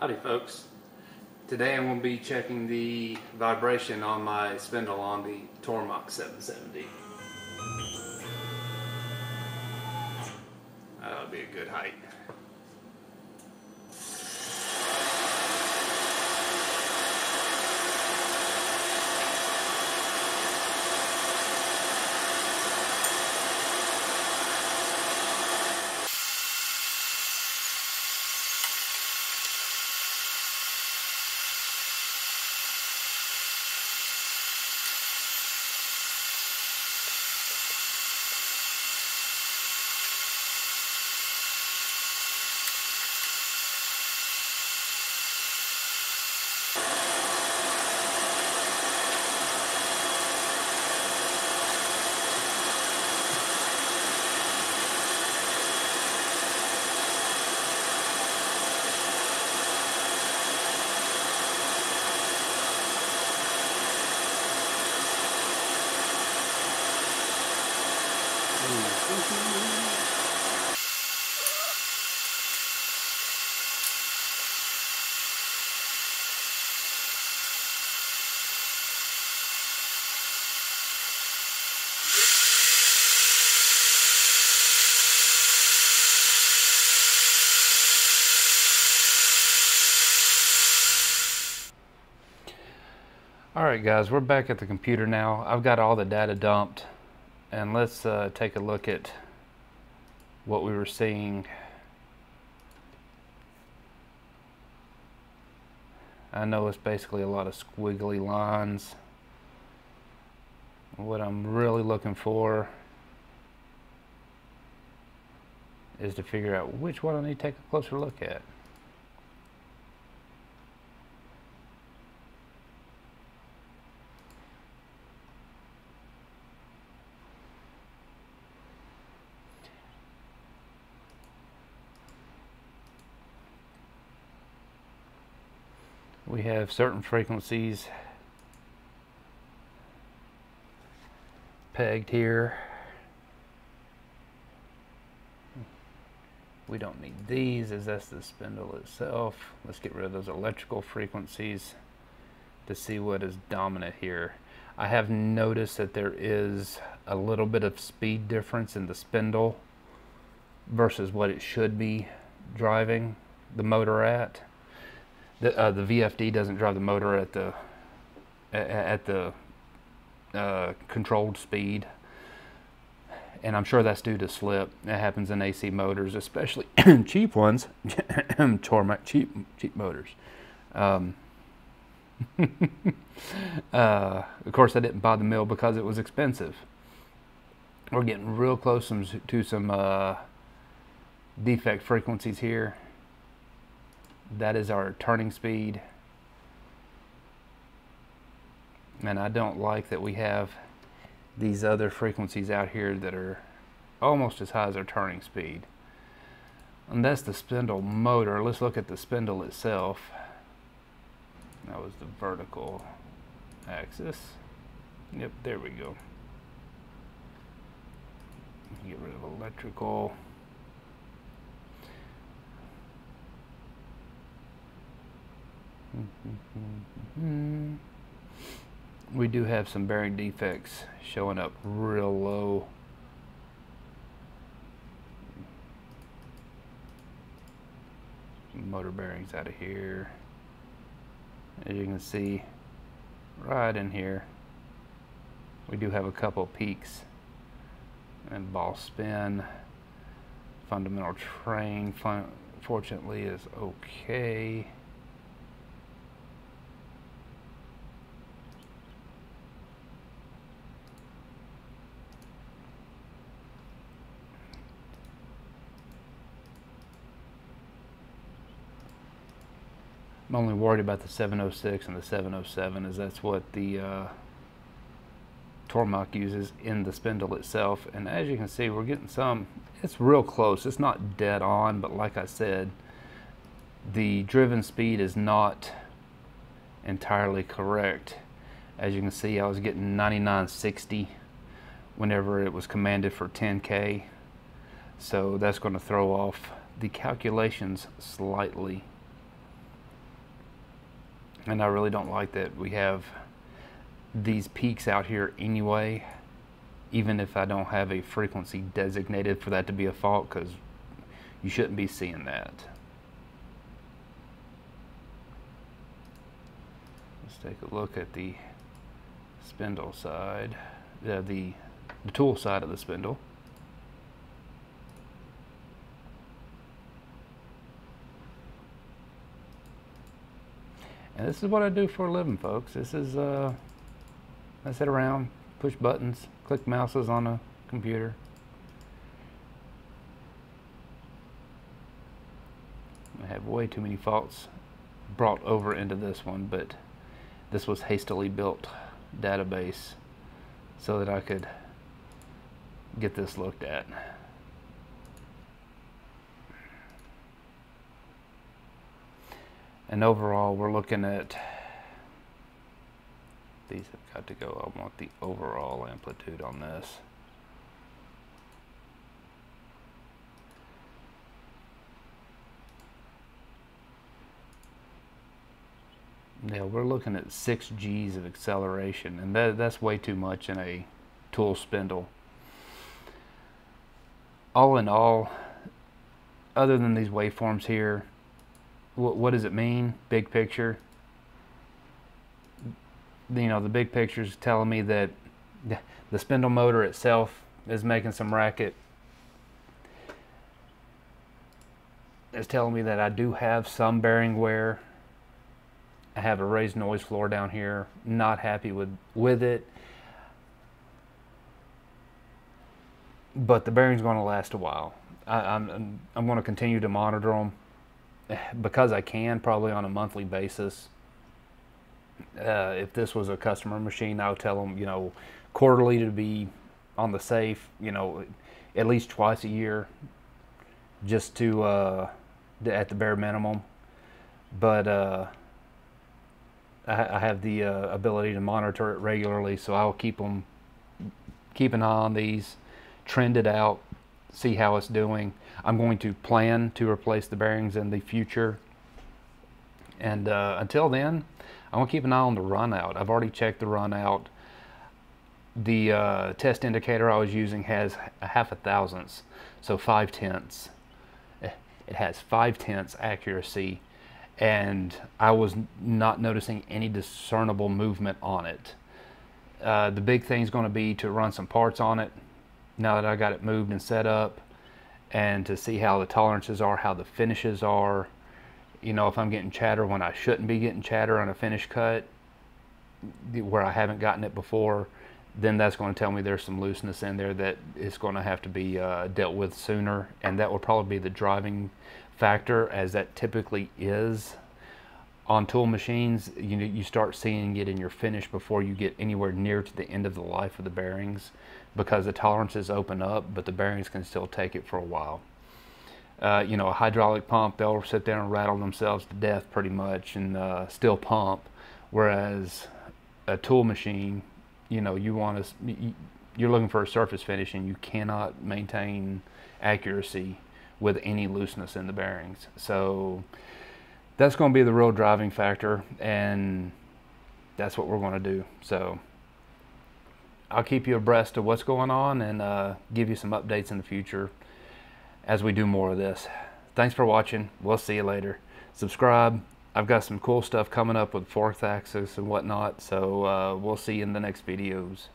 Howdy folks. Today I'm going to be checking the vibration on my spindle on the Tormach 770. That'll be a good height. Alright guys, we're back at the computer now. I've got all the data dumped and let's uh, take a look at what we were seeing. I know it's basically a lot of squiggly lines. What I'm really looking for is to figure out which one I need to take a closer look at. We have certain frequencies pegged here. We don't need these as that's the spindle itself. Let's get rid of those electrical frequencies to see what is dominant here. I have noticed that there is a little bit of speed difference in the spindle versus what it should be driving the motor at the uh, the VFD doesn't drive the motor at the at the uh, controlled speed, and I'm sure that's due to slip. It happens in AC motors, especially cheap ones. Tormach cheap cheap motors. Um, uh, of course, I didn't buy the mill because it was expensive. We're getting real close to some uh, defect frequencies here that is our turning speed. And I don't like that we have these other frequencies out here that are almost as high as our turning speed. And that's the spindle motor. Let's look at the spindle itself. That was the vertical axis. Yep there we go. Get rid of electrical we do have some bearing defects showing up real low. motor bearings out of here. As you can see, right in here, we do have a couple peaks. And ball spin, fundamental train, fortunately is okay. I'm only worried about the 706 and the 707 is that's what the uh, Tormach uses in the spindle itself. And as you can see we're getting some it's real close. It's not dead on but like I said the driven speed is not entirely correct. As you can see I was getting 9960 whenever it was commanded for 10k so that's going to throw off the calculations slightly and I really don't like that we have these peaks out here anyway even if I don't have a frequency designated for that to be a fault because you shouldn't be seeing that. Let's take a look at the spindle side, uh, the, the tool side of the spindle. And this is what I do for a living, folks. This is, uh, I sit around, push buttons, click mouses on a computer. I have way too many faults brought over into this one, but this was hastily built database so that I could get this looked at. And overall, we're looking at these have got to go. I want the overall amplitude on this. Yeah, we're looking at 6 G's of acceleration, and that, that's way too much in a tool spindle. All in all, other than these waveforms here, what, what does it mean, big picture? You know, the big picture is telling me that the spindle motor itself is making some racket. It's telling me that I do have some bearing wear. I have a raised noise floor down here. Not happy with, with it. But the bearing's going to last a while. I, I'm, I'm going to continue to monitor them because I can, probably on a monthly basis. Uh, if this was a customer machine, I would tell them, you know, quarterly to be on the safe, you know, at least twice a year, just to, uh, at the bare minimum. But uh, I, I, have the uh, ability to monitor it regularly, so I'll keep them, keep an eye on these, trend it out, see how it's doing. I'm going to plan to replace the bearings in the future. And uh, until then, I'm to keep an eye on the run out. I've already checked the run out. The uh, test indicator I was using has a half a thousandths, so five tenths. It has five tenths accuracy, and I was not noticing any discernible movement on it. Uh, the big thing is going to be to run some parts on it now that I got it moved and set up and to see how the tolerances are, how the finishes are. You know, if I'm getting chatter when I shouldn't be getting chatter on a finish cut, where I haven't gotten it before, then that's going to tell me there's some looseness in there that is going to have to be uh, dealt with sooner. And that will probably be the driving factor, as that typically is on tool machines. You, know, you start seeing it in your finish before you get anywhere near to the end of the life of the bearings because the tolerances open up, but the bearings can still take it for a while. Uh, you know, a hydraulic pump, they'll sit there and rattle themselves to death pretty much and uh, still pump. Whereas a tool machine, you know, you want to, you're looking for a surface finish and you cannot maintain accuracy with any looseness in the bearings. So that's going to be the real driving factor and that's what we're going to do. So I'll keep you abreast of what's going on and uh, give you some updates in the future as we do more of this. Thanks for watching. We'll see you later. Subscribe. I've got some cool stuff coming up with fourth axis and whatnot, so uh, we'll see you in the next videos.